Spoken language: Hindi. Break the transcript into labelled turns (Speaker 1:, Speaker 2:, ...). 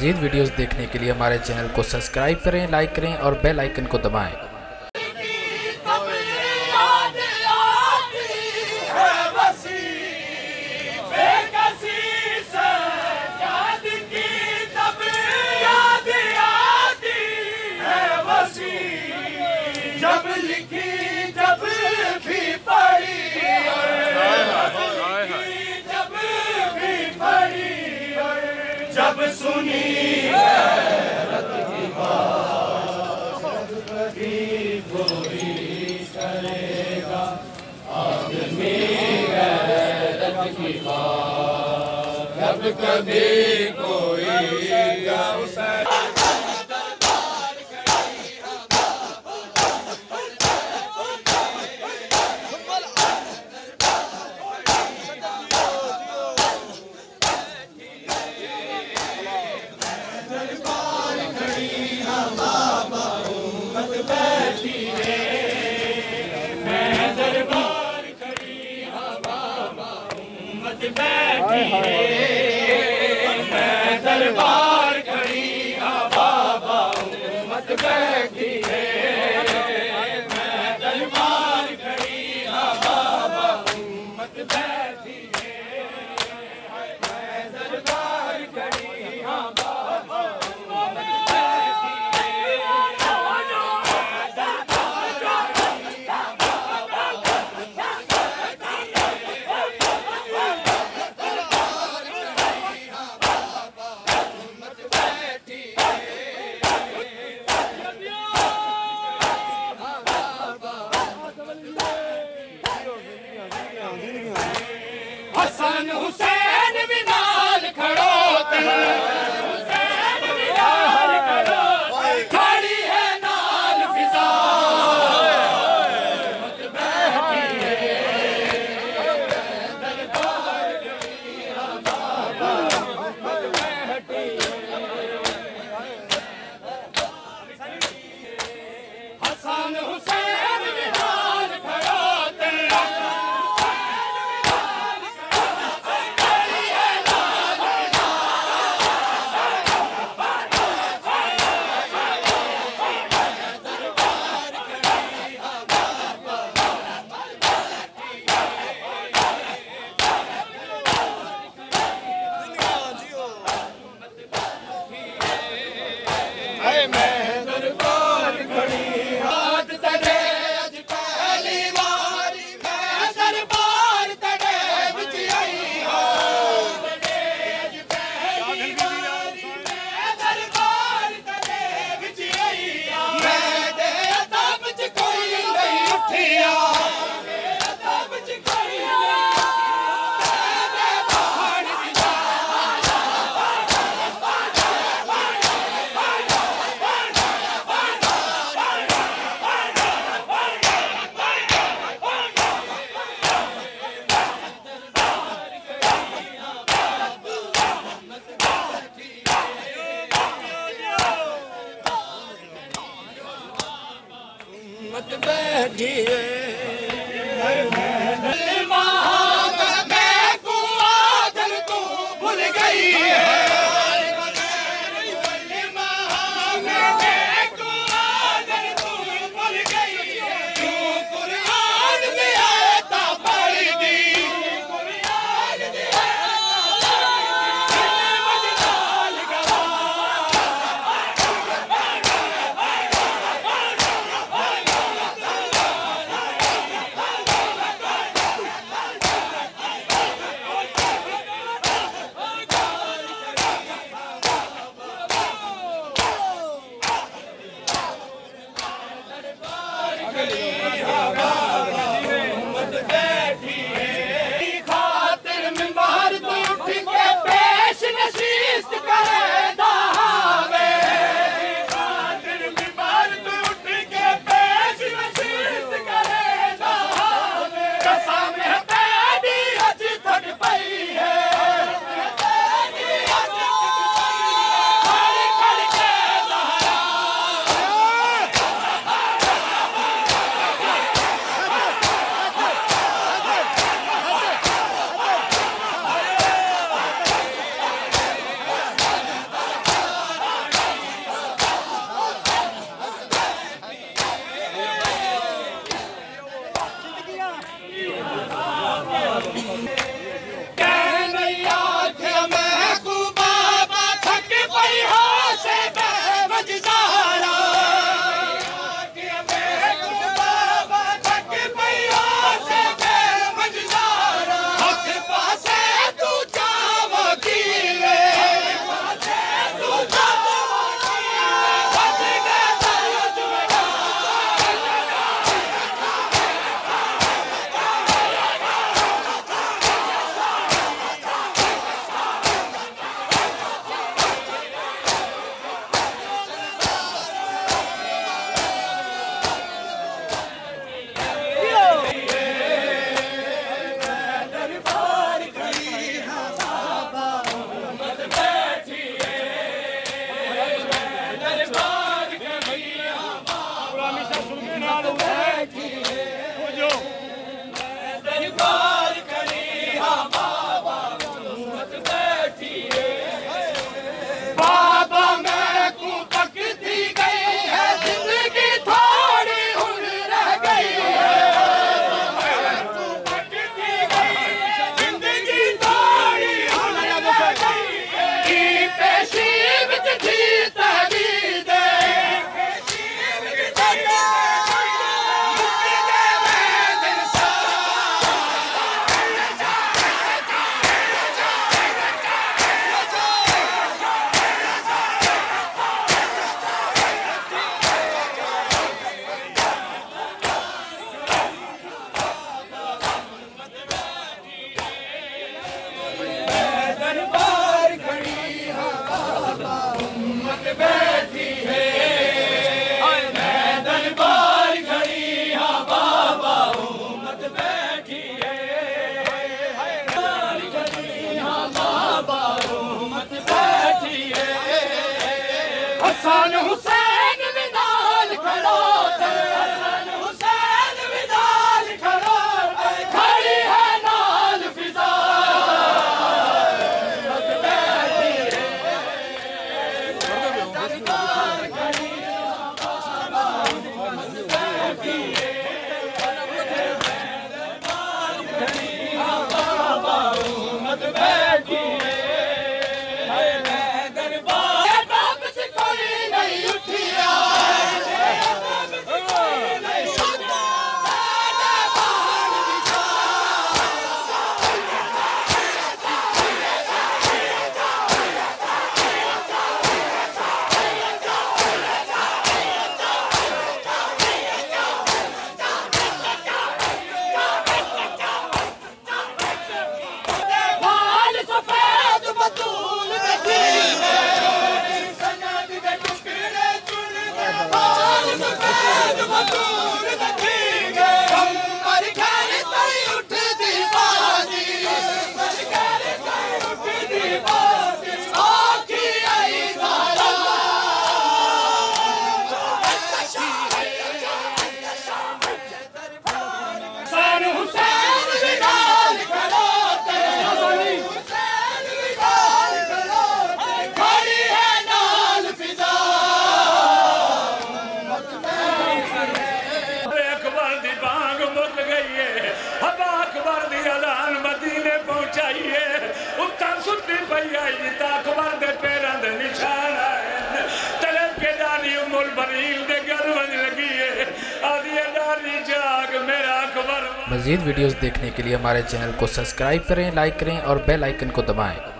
Speaker 1: मजीद वीडियोस देखने के लिए हमारे चैनल को सब्सक्राइब करें, लाइक करें और बेल आइकन को दबाएँ।
Speaker 2: जब लिखी कभी कोई दरबार करी बाबा मत बैठी ਮਤ ਬੈਠੀਏ। Este cara é
Speaker 1: मजीद वीडियोस देखने के लिए हमारे चैनल को सब्सक्राइब करें, लाइक करें और बेल आइकन को दबाएँ।